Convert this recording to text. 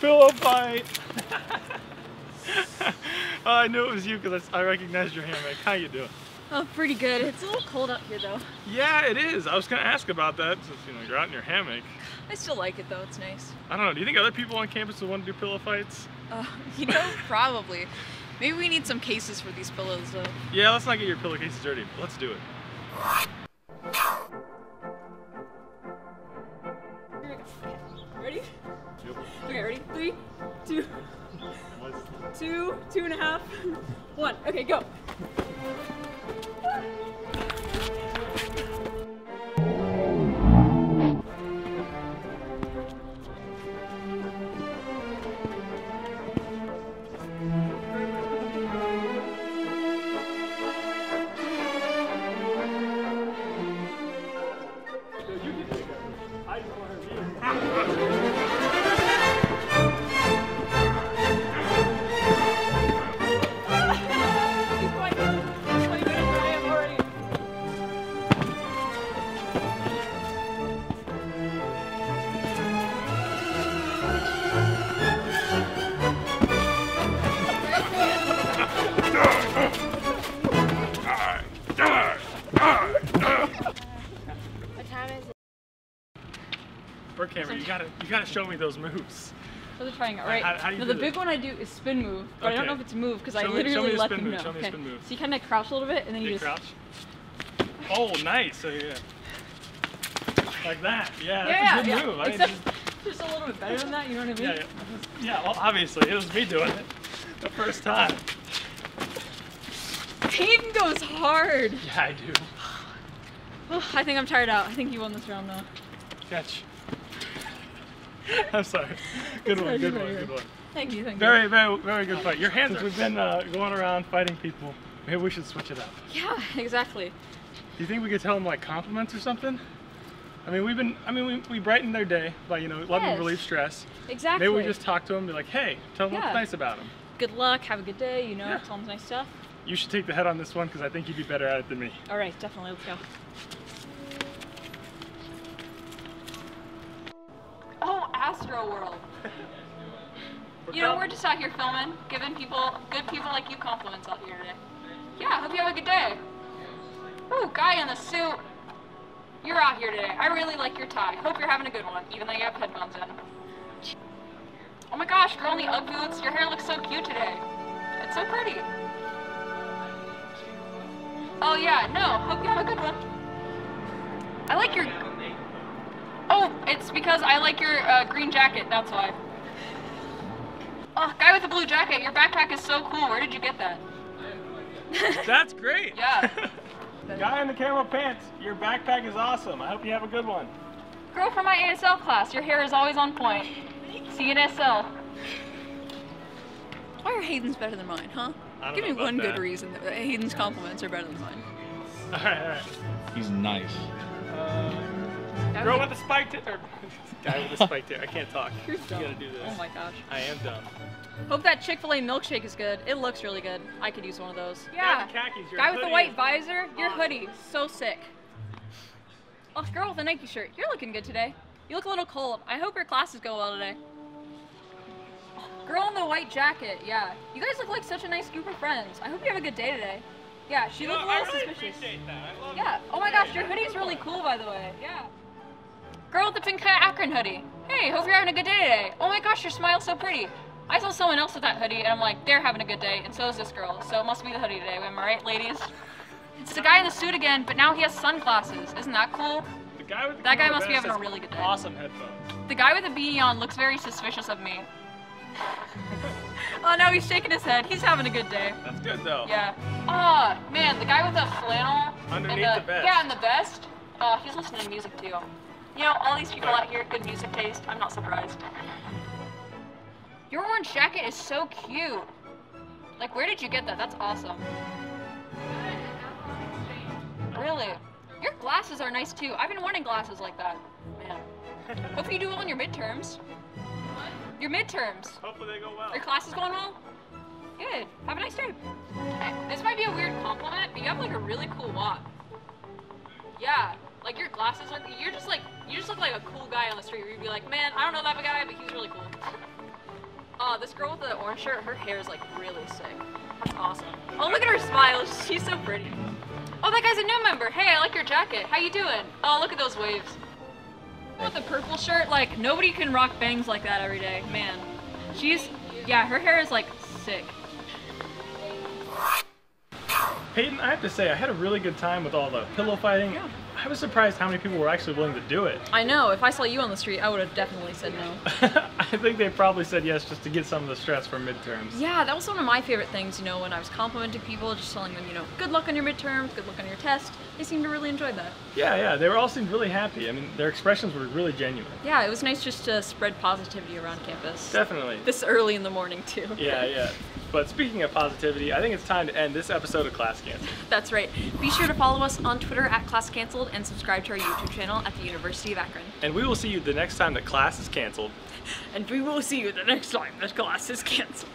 pillow fight. oh, I knew it was you because I, I recognized your hammock. How you doing? Oh, pretty good. It's a little cold out here though. Yeah, it is. I was gonna ask about that since you know you're out in your hammock. I still like it though. It's nice. I don't know. Do you think other people on campus would want to do pillow fights? Uh, you know, probably. Maybe we need some cases for these pillows though. Yeah, let's not get your pillowcases dirty. But let's do it. Two, two and a half, one. Okay, go. What time is it? For camera, you gotta you gotta show me those moves. So they're trying it, right? How- how do you no, the big one I do is spin move, but I don't know if it's move because I Show me- show me literally let spin them move, know. show me the okay. spin move. So you kind of crouch a little bit and then you Big just crouch. Oh, nice. So yeah. Like that. Yeah, yeah, that's yeah, a good yeah. move. I didn't Except just- just a little bit better than that. You know what I mean? yeah, yeah. Yeah, well, obviously, it was me doing it the first time. Hayden goes hard. Yeah, I do. Oh, I think I'm tired out. I think you won this round though. Catch. I'm sorry. Good It's one, good one, good one. Thank you, thank you. Very, very, very good fight. Your hands, we've been uh, going around fighting people. Maybe we should switch it up. Yeah, exactly. Do you think we could tell them like compliments or something? I mean, we've been, I mean, we, we brighten their day by, you know, letting Yes. them relieve stress. Exactly. Maybe we just talk to them, be like, hey, tell them Yeah. what's nice about them. Good luck. Have a good day. You know, Yeah. tell them nice stuff. You should take the head on this one because I think you'd be better at it than me. All right, definitely. Let's go. Oh, Astro World. You know, we're just out here filming, giving people, good people like you compliments out here today. Yeah, hope you have a good day. Ooh, guy in the suit. You're out here today. I really like your tie. Hope you're having a good one, even though you have headphones in. Oh my gosh, girl in the Ugg boots. Your hair looks so cute today. It's so pretty. Oh yeah, no, hope you have a good one. I like your... Oh, it's because I like your uh, green jacket, that's why. Oh, guy with the blue jacket, your backpack is so cool. Where did you get that? That's great. Yeah. Guy in the camel pants, your backpack is awesome. I hope you have a good one. Girl from my ASL class, your hair is always on point. See you in SL. Why are Hayden's better than mine, huh? I don't Give know me about one good reason that Hayden's compliments are better than mine. All right, all right. He's nice. Uh, girl with the spiked hair. Guy with the spiked hair. I can't talk. You're You gotta do this. Oh my gosh. I am dumb. Hope that Chick-fil-A milkshake is good. It looks really good. I could use one of those. Guy Yeah. with khakis, your Guy with the hoodie white is- visor, your hoodie, so sick. Oh, girl with a Nike shirt, you're looking good today. You look a little cold. I hope your classes go well today. Girl in the white jacket, yeah. You guys look like such a nice group of friends. I hope you have a good day today. Yeah, she You looked know, a little really suspicious. appreciate that. I love Yeah. Oh my gosh, your hoodie's really cool, by the way. Yeah. Girl with the pink Akron hoodie. Hey, hope you're having a good day today. Oh my gosh, your smile's so pretty. I saw someone else with that hoodie, and I'm like, they're having a good day, and so is this girl. So it must be the hoodie today. Am I right, ladies? It's the guy in the suit again, but now he has sunglasses. Isn't that cool? The guy with the That guy must be having a really good day. Awesome headphones. The guy with the beanie on looks very suspicious of me. oh, no, he's shaking his head. He's having a good day. That's good though. Yeah. Oh, man, the guy with the flannel. Underneath and the vest. Yeah, and the vest. Oh, he's listening to music too. You know, all these people out here, good music taste. I'm not surprised. Your orange jacket is so cute. Like, where did you get that? That's awesome. Really? Your glasses are nice too. I've been wanting glasses like that. Man. Hope you do well in your midterms. Your midterms. Hopefully they go well. Your class is going well? Good. Have a nice day. This might be a weird compliment, but you have like a really cool walk. Yeah. Like your glasses are you're just like you just look like a cool guy on the street where you'd be like, man, I don't know that guy, but he's really cool. Oh, this girl with the orange shirt, her hair is like really sick. That's awesome. Oh, look at her smile. She's so pretty. Oh, that guy's a new member. Hey, I like your jacket. How you doing? Oh, look at those waves. With the purple shirt, like nobody can rock bangs like that every day. Man, she's yeah, her hair is like sick. Peyton, I have to say, I had a really good time with all the pillow fighting. Yeah. I was surprised how many people were actually willing to do it. I know. If I saw you on the street, I would have definitely said no. I think they probably said yes just to get some of the stress from midterms. Yeah, that was one of my favorite things, you know, when I was complimenting people, just telling them, you know, good luck on your midterms, good luck on your test. They seemed to really enjoy that. Yeah, yeah, they were all seemed really happy. I mean, their expressions were really genuine. Yeah, it was nice just to spread positivity around campus. Definitely. This early in the morning, too. Yeah, yeah. But speaking of positivity, I think it's time to end this episode of Class Canceled. That's right. Be sure to follow us on Twitter at Class Cancelled and subscribe to our YouTube channel at the University of Akron. And we will see you the next time that class is canceled. And we will see you the next time that class is canceled.